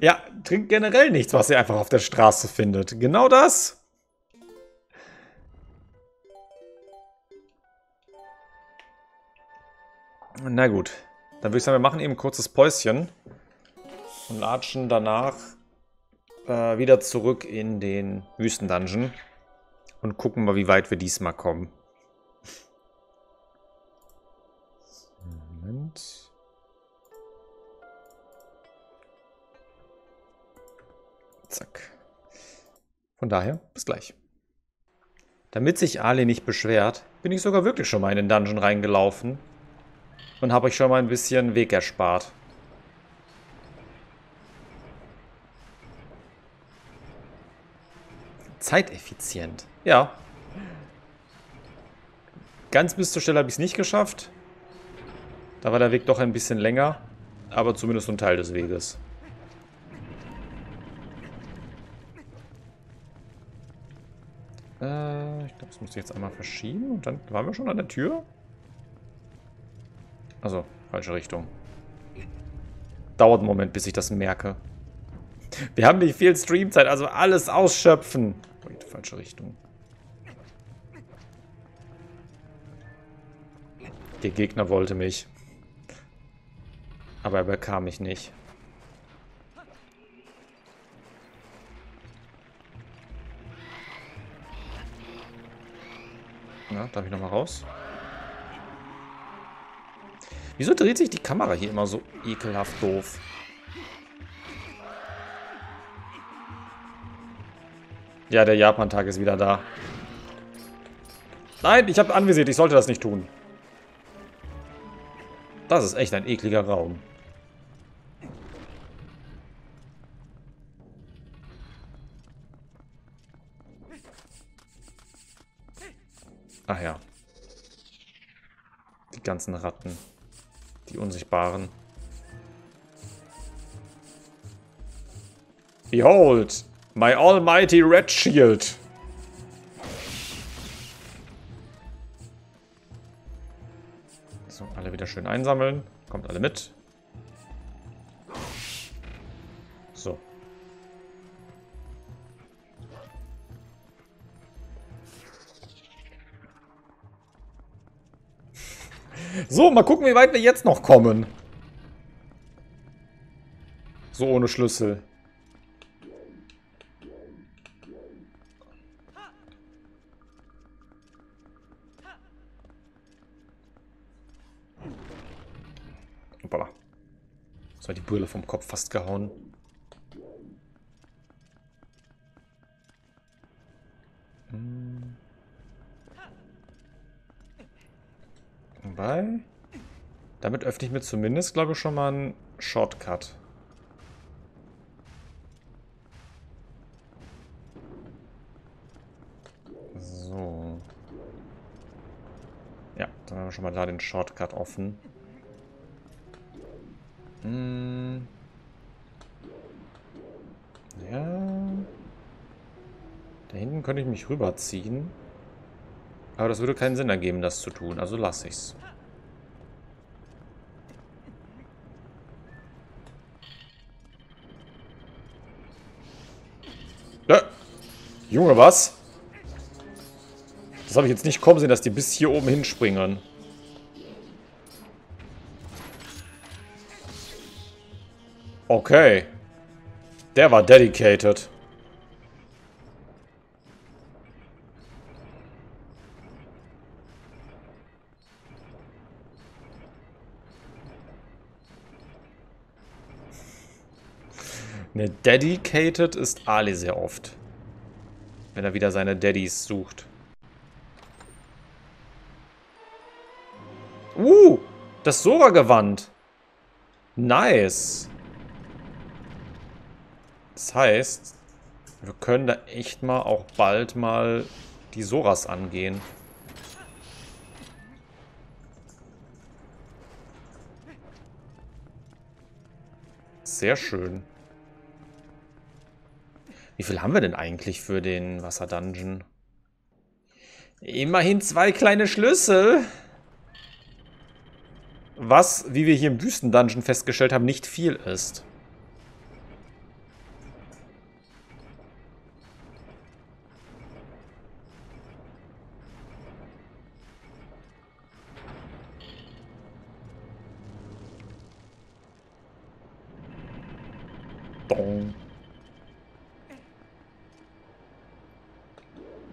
Ja, trinkt generell nichts, was ihr einfach auf der Straße findet. Genau das. Na gut. Dann würde ich sagen, wir machen eben ein kurzes Päuschen. Und latschen danach äh, wieder zurück in den Wüstendungeon. Und gucken mal, wie weit wir diesmal kommen. Moment. Zack. Von daher, bis gleich. Damit sich Ali nicht beschwert, bin ich sogar wirklich schon mal in den Dungeon reingelaufen. Und habe euch schon mal ein bisschen Weg erspart. Zeiteffizient. Ja. Ganz bis zur Stelle habe ich es nicht geschafft. Da war der Weg doch ein bisschen länger. Aber zumindest ein Teil des Weges. Äh, ich glaube, das muss ich jetzt einmal verschieben. Und dann waren wir schon an der Tür. Also, falsche Richtung. Dauert einen Moment, bis ich das merke. Wir haben nicht viel Streamzeit, also alles ausschöpfen. Wait, falsche Richtung. Der Gegner wollte mich. Aber er bekam mich nicht. Na, darf ich nochmal raus? Wieso dreht sich die Kamera hier immer so ekelhaft doof? Ja, der Japan-Tag ist wieder da. Nein, ich habe anvisiert. Ich sollte das nicht tun. Das ist echt ein ekliger Raum. Ganzen Ratten. Die Unsichtbaren. Behold, my almighty red shield. So, alle wieder schön einsammeln. Kommt alle mit. So, mal gucken, wie weit wir jetzt noch kommen. So ohne Schlüssel. Hoppala. Das war die Brille vom Kopf fast gehauen. Damit öffne ich mir zumindest, glaube ich, schon mal einen Shortcut. So. Ja, dann haben wir schon mal da den Shortcut offen. Hm. Ja. Da hinten könnte ich mich rüberziehen. Aber das würde keinen Sinn ergeben, das zu tun. Also lasse ich's. Ja. Junge, was? Das habe ich jetzt nicht kommen sehen, dass die bis hier oben hinspringen. Okay. Der war dedicated. Ne, dedicated ist Ali sehr oft. Wenn er wieder seine Daddies sucht. Uh, das Sora-Gewand. Nice. Das heißt, wir können da echt mal auch bald mal die Soras angehen. Sehr schön. Wie viel haben wir denn eigentlich für den Wasser-Dungeon? Immerhin zwei kleine Schlüssel. was, wie wir hier im Wüstendungeon festgestellt haben, nicht viel ist. Dong.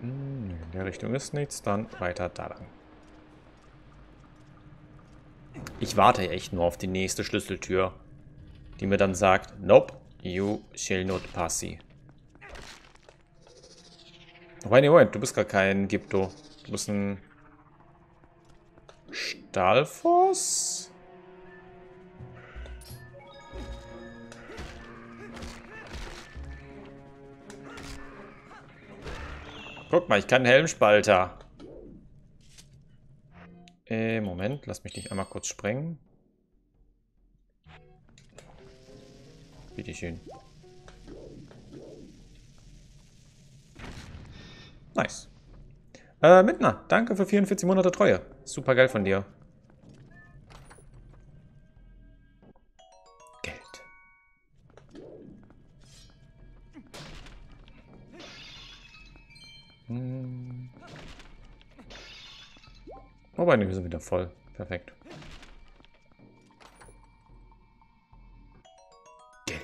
Hm, in der Richtung ist nichts, dann weiter da lang. Ich warte echt nur auf die nächste Schlüsseltür, die mir dann sagt, Nope, you shall not pass sie. Wobei, Moment, du bist gar kein Gypto. Du bist ein Stahlfoss? Mal, ich kann Helmspalter. Äh, Moment, lass mich dich einmal kurz sprengen. Bitteschön. Nice. Äh, Mittner, danke für 44 Monate Treue. Super geil von dir. Wobei, ne, wir sind wieder voll. Perfekt. Geld.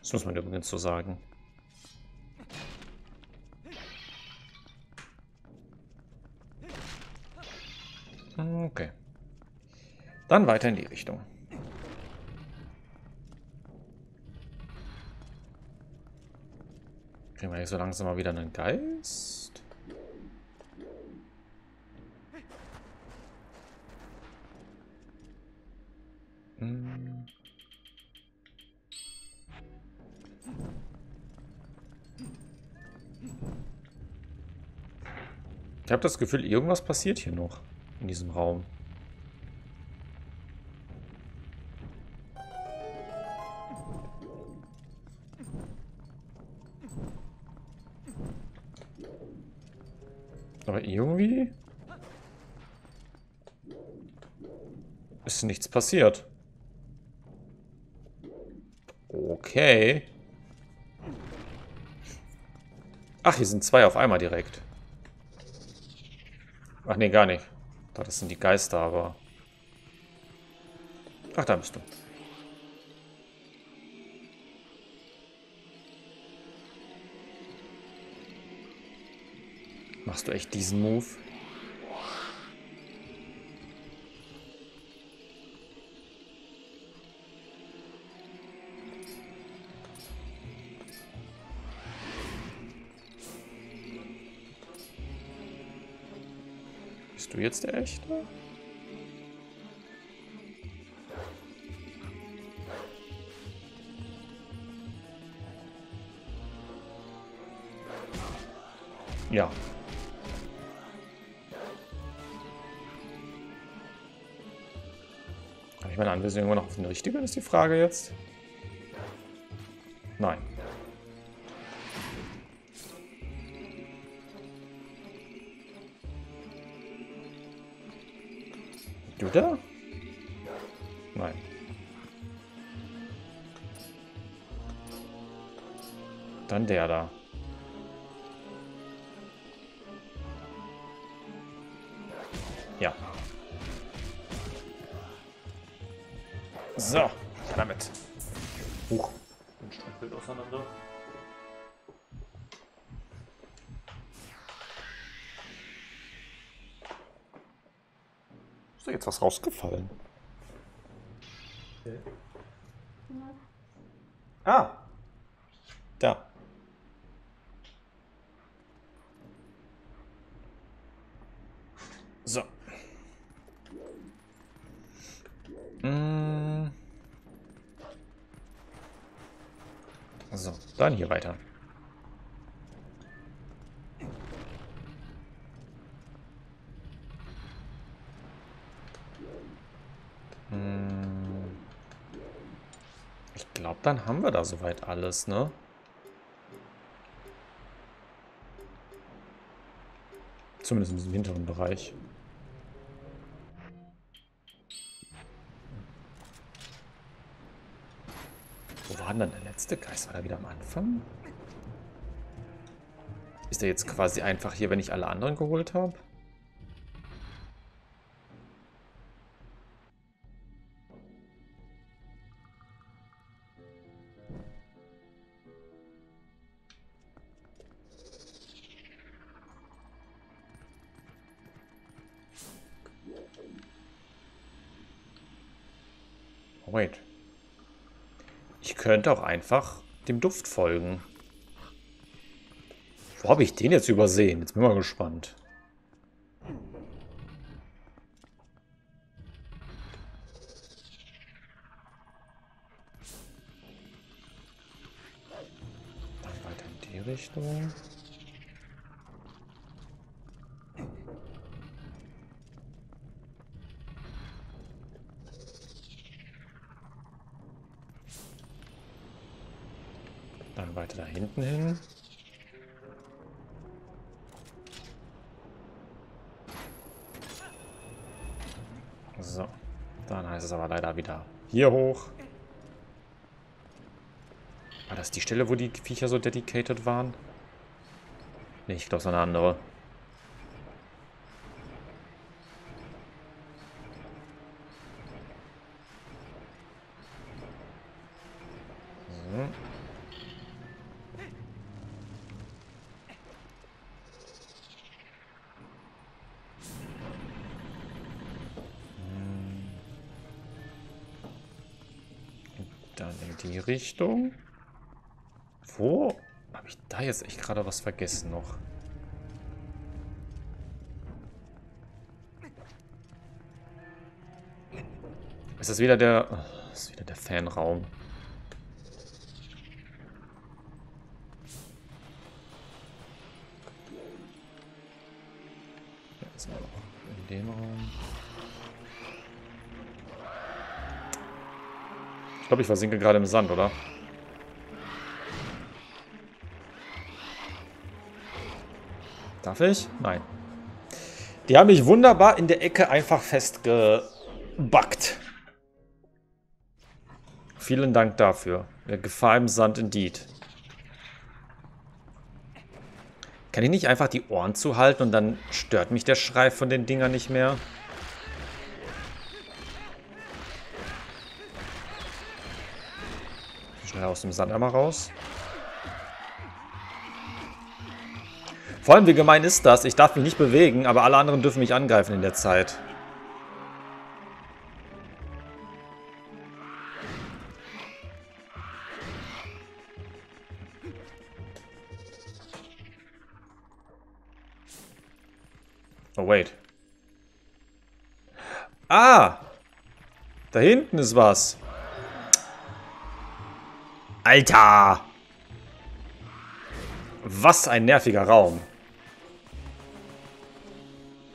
Das muss man übrigens so sagen. Okay. Dann weiter in die Richtung. Kriegen wir hier so langsam mal wieder einen Geist? Ich habe das Gefühl, irgendwas passiert hier noch in diesem Raum. Aber irgendwie ist nichts passiert. Okay. Ach, hier sind zwei auf einmal direkt. Ach nee, gar nicht. Das sind die Geister, aber... Ach, da bist du. Machst du echt diesen Move? Du jetzt der Echte? Ja. Habe ich meine Anwesenheit irgendwann noch auf eine richtige, ist die Frage jetzt? Du? Nein. Dann der da. Ja. So, was rausgefallen? Okay. Ah. Da. So. Mm. So, dann hier weiter. dann haben wir da soweit alles, ne? Zumindest in diesem hinteren Bereich. Wo war denn dann der letzte Geist? War der wieder am Anfang? Ist der jetzt quasi einfach hier, wenn ich alle anderen geholt habe? Wait. Ich könnte auch einfach dem Duft folgen. Wo habe ich den jetzt übersehen? Jetzt bin ich mal gespannt. Dann weiter in die Richtung. Hinten hin. So. Dann heißt es aber leider wieder hier hoch. War das die Stelle, wo die Viecher so dedicated waren? Ne, ich glaube, es war eine andere. Richtung. Wo? Habe ich da jetzt echt gerade was vergessen noch? Ist das wieder der... Oh, ist wieder der Fanraum. Dem Raum. Ich glaube, ich versinke gerade im Sand, oder? Darf ich? Nein. Die haben mich wunderbar in der Ecke einfach festgebackt. Vielen Dank dafür. Gefahr im Sand indeed. Kann ich nicht einfach die Ohren zuhalten und dann stört mich der Schrei von den Dingern nicht mehr? Aus dem Sand einmal raus. Vor allem, wie gemein ist das? Ich darf mich nicht bewegen, aber alle anderen dürfen mich angreifen in der Zeit. Oh, wait. Ah! Da hinten ist was. Alter! Was ein nerviger Raum.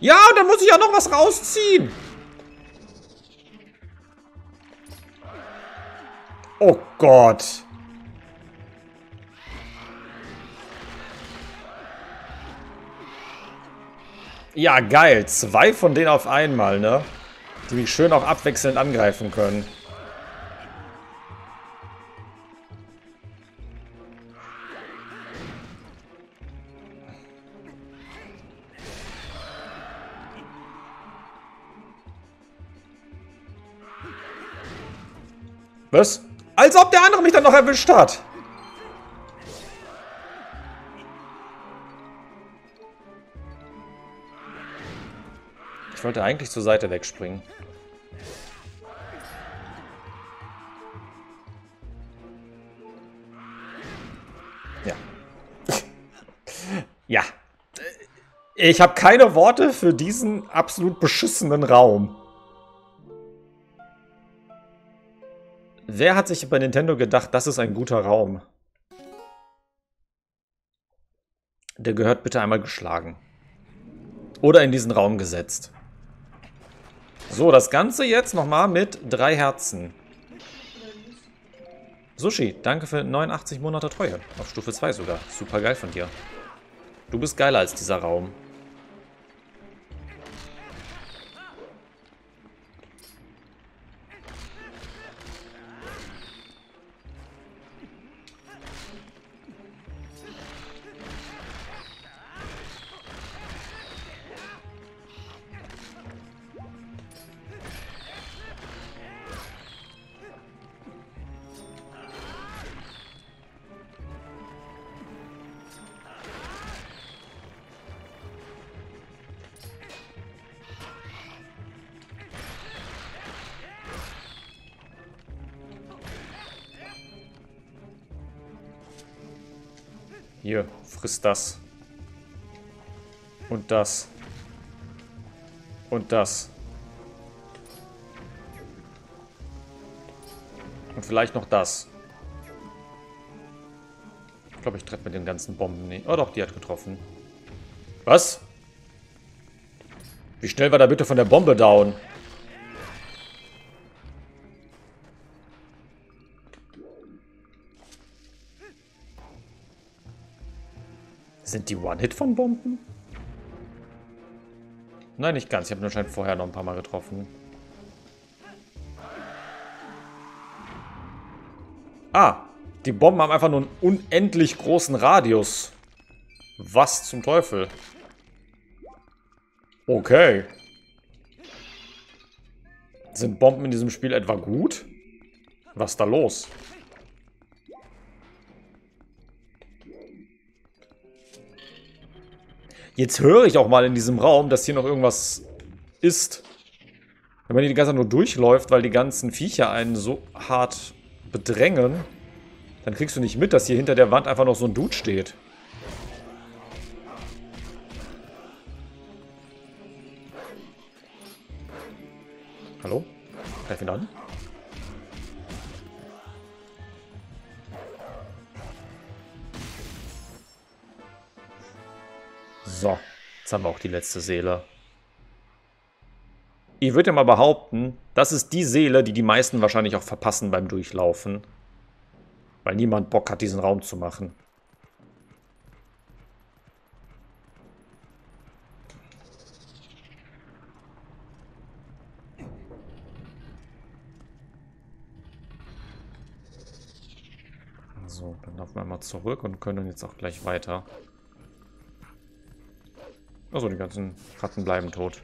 Ja, und dann muss ich ja noch was rausziehen. Oh Gott. Ja, geil. Zwei von denen auf einmal, ne? Die mich schön auch abwechselnd angreifen können. Was? Als ob der andere mich dann noch erwischt hat. Ich wollte eigentlich zur Seite wegspringen. Ja. ja. Ich habe keine Worte für diesen absolut beschissenen Raum. Wer hat sich bei Nintendo gedacht, das ist ein guter Raum? Der gehört bitte einmal geschlagen. Oder in diesen Raum gesetzt. So, das Ganze jetzt nochmal mit drei Herzen. Sushi, danke für 89 Monate Treue. Auf Stufe 2 sogar. Super geil von dir. Du bist geiler als dieser Raum. Frisst das. Und das. Und das. Und vielleicht noch das. Ich glaube, ich treffe mit den ganzen Bomben nicht. Oh doch, die hat getroffen. Was? Wie schnell war da bitte von der Bombe down? Sind die One-Hit von Bomben? Nein, nicht ganz. Ich habe nur anscheinend vorher noch ein paar Mal getroffen. Ah, die Bomben haben einfach nur einen unendlich großen Radius. Was zum Teufel? Okay. Sind Bomben in diesem Spiel etwa gut? Was ist da los? Jetzt höre ich auch mal in diesem Raum, dass hier noch irgendwas ist. Wenn man hier die ganze Zeit nur durchläuft, weil die ganzen Viecher einen so hart bedrängen, dann kriegst du nicht mit, dass hier hinter der Wand einfach noch so ein Dude steht. Letzte Seele. Ich würde ja mal behaupten, das ist die Seele, die die meisten wahrscheinlich auch verpassen beim Durchlaufen. Weil niemand Bock hat, diesen Raum zu machen. So, dann laufen wir mal zurück und können jetzt auch gleich weiter. Also die ganzen Ratten bleiben tot.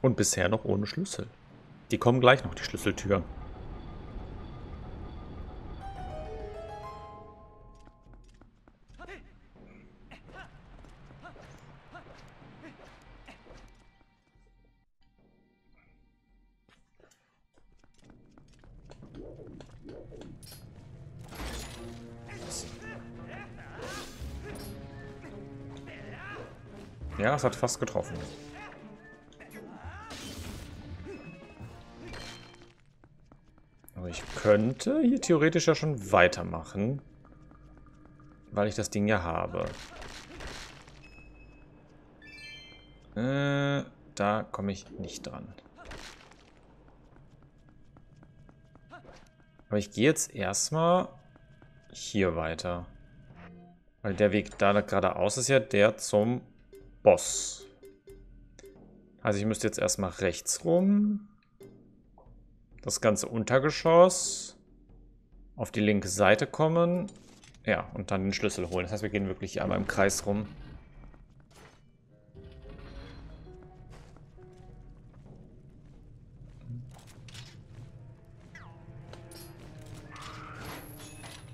Und bisher noch ohne Schlüssel. Die kommen gleich noch, die Schlüsseltüren. Ja, es hat fast getroffen. Aber ich könnte hier theoretisch ja schon weitermachen. Weil ich das Ding ja habe. Äh, da komme ich nicht dran. Aber ich gehe jetzt erstmal hier weiter. Weil der Weg da geradeaus ist ja der zum Boss. Also ich müsste jetzt erstmal rechts rum. Das ganze Untergeschoss. Auf die linke Seite kommen. Ja, und dann den Schlüssel holen. Das heißt, wir gehen wirklich einmal im Kreis rum.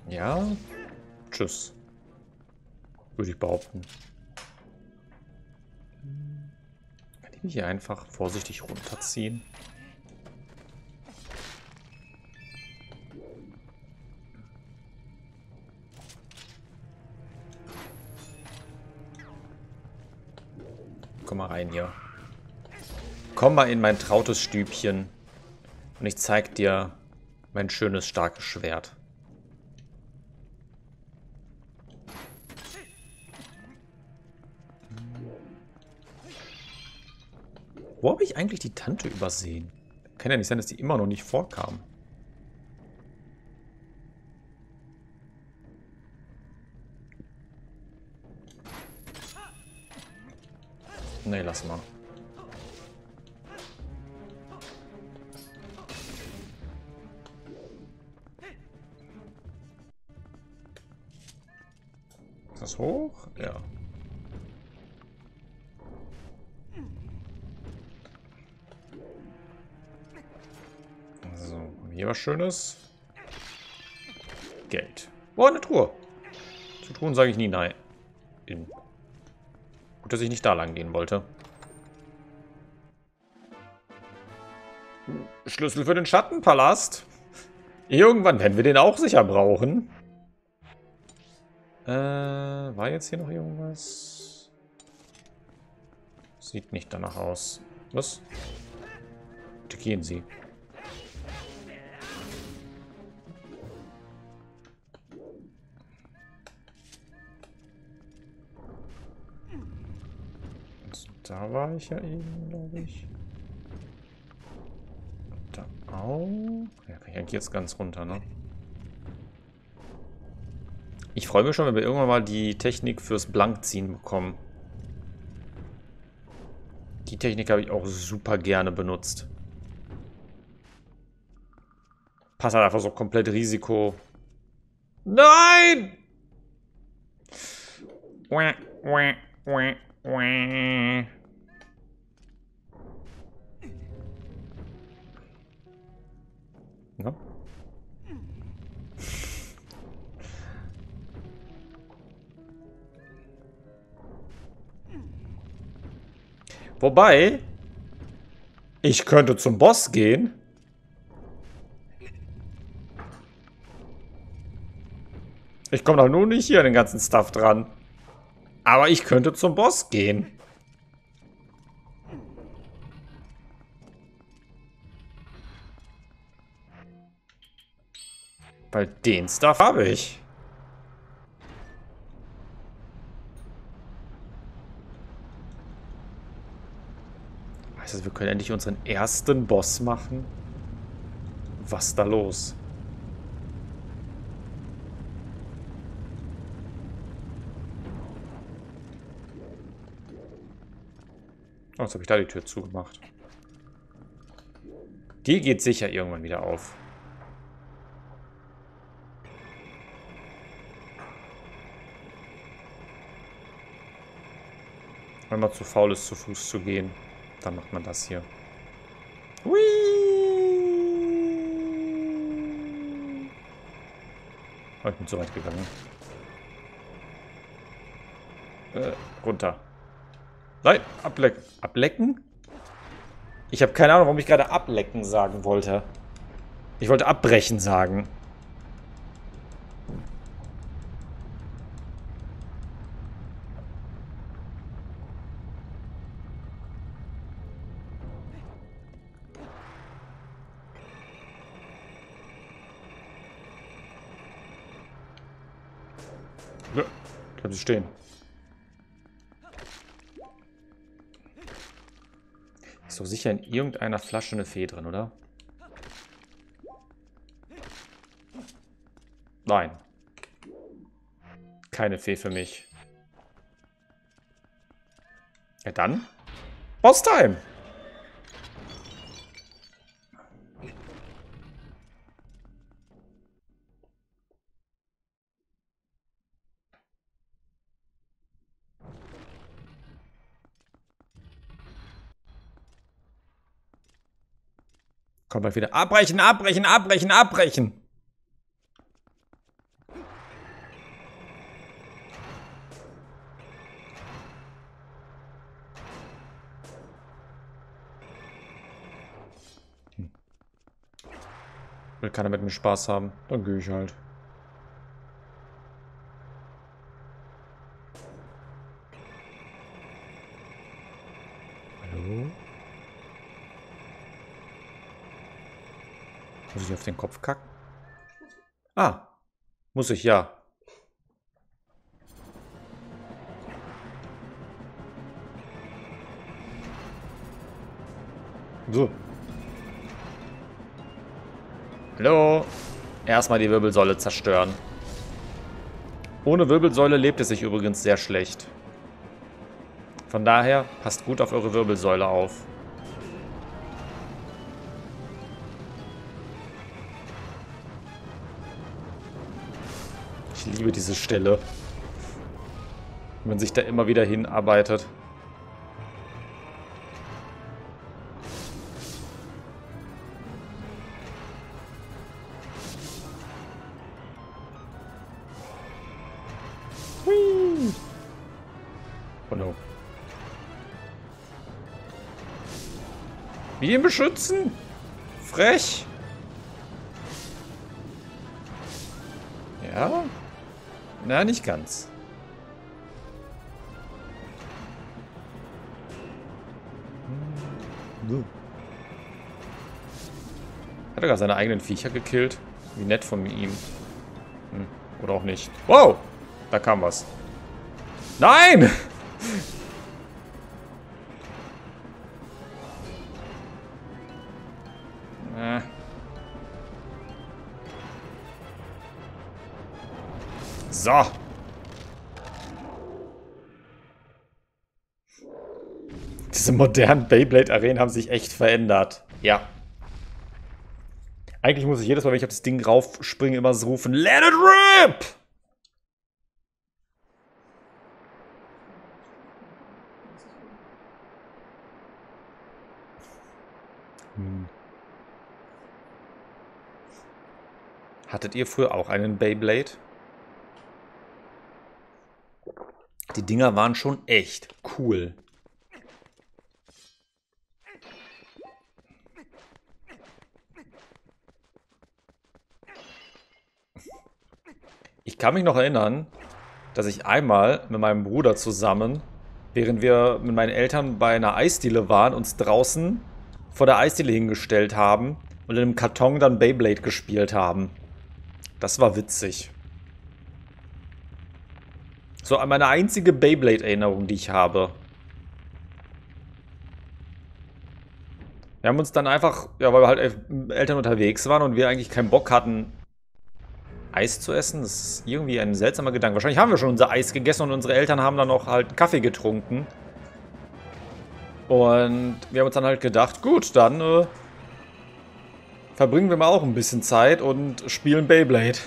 Ja. Tschüss. Würde ich behaupten. Hier einfach vorsichtig runterziehen. Komm mal rein hier. Komm mal in mein trautes Stübchen. Und ich zeig dir mein schönes, starkes Schwert. Wo habe ich eigentlich die Tante übersehen? Kann ja nicht sein, dass die immer noch nicht vorkam. Nee, lass mal. Ist das hoch? Ja. Was Schönes? Geld. Oh, eine Truhe. Zu tun sage ich nie nein. In. Gut, dass ich nicht da lang gehen wollte. Schlüssel für den Schattenpalast. Irgendwann werden wir den auch sicher brauchen. Äh, war jetzt hier noch irgendwas? Sieht nicht danach aus. Was? Da gehen sie. Ich ja eben, glaube ich. Da auch. Ja, kann ich eigentlich jetzt ganz runter, ne? Ich freue mich schon, wenn wir irgendwann mal die Technik fürs Blankziehen bekommen. Die Technik habe ich auch super gerne benutzt. Passt halt einfach so komplett Risiko. Nein! Wah, wah, wah, wah. Ja. Wobei, ich könnte zum Boss gehen. Ich komme doch nur nicht hier an den ganzen Stuff dran. Aber ich könnte zum Boss gehen. Weil den Stuff habe ich. Also wir können endlich unseren ersten Boss machen. Was da los? Oh, jetzt habe ich da die Tür zugemacht. Die geht sicher irgendwann wieder auf. Wenn man zu faul ist, zu Fuß zu gehen, dann macht man das hier. Hui! Oh, ich bin zu weit gegangen. Äh, runter. Nein, ablecken. Ablecken? Ich habe keine Ahnung, warum ich gerade ablecken sagen wollte. Ich wollte abbrechen sagen. Bleiben Sie stehen. Ist doch sicher in irgendeiner Flasche eine Fee drin, oder? Nein. Keine Fee für mich. Ja dann. Boss-Time! Kommt mal wieder. Abbrechen, abbrechen, abbrechen, abbrechen. Hm. Will keiner mit mir Spaß haben. Dann gehe ich halt. Auf den Kopf kacken? Ah, muss ich, ja. So. Hallo. Erstmal die Wirbelsäule zerstören. Ohne Wirbelsäule lebt es sich übrigens sehr schlecht. Von daher, passt gut auf eure Wirbelsäule auf. Liebe diese Stelle. Wenn man sich da immer wieder hinarbeitet. Wie ihn beschützen? Frech. Ja? Na, nicht ganz. Hm. Hat er gar seine eigenen Viecher gekillt? Wie nett von ihm. Hm. Oder auch nicht. Wow! Da kam was. Nein! So. Diese modernen Beyblade-Arenen haben sich echt verändert. Ja. Eigentlich muss ich jedes Mal, wenn ich auf das Ding raufspringe, immer so rufen, Let it rip! Hm. Hattet ihr früher auch einen Beyblade? Die Dinger waren schon echt cool. Ich kann mich noch erinnern, dass ich einmal mit meinem Bruder zusammen, während wir mit meinen Eltern bei einer Eisdiele waren, uns draußen vor der Eisdiele hingestellt haben und in einem Karton dann Beyblade gespielt haben. Das war witzig. So meine einzige Beyblade-Erinnerung, die ich habe. Wir haben uns dann einfach, ja, weil wir halt Eltern unterwegs waren und wir eigentlich keinen Bock hatten, Eis zu essen. Das ist irgendwie ein seltsamer Gedanke. Wahrscheinlich haben wir schon unser Eis gegessen und unsere Eltern haben dann noch halt Kaffee getrunken. Und wir haben uns dann halt gedacht, gut, dann äh, verbringen wir mal auch ein bisschen Zeit und spielen Beyblade.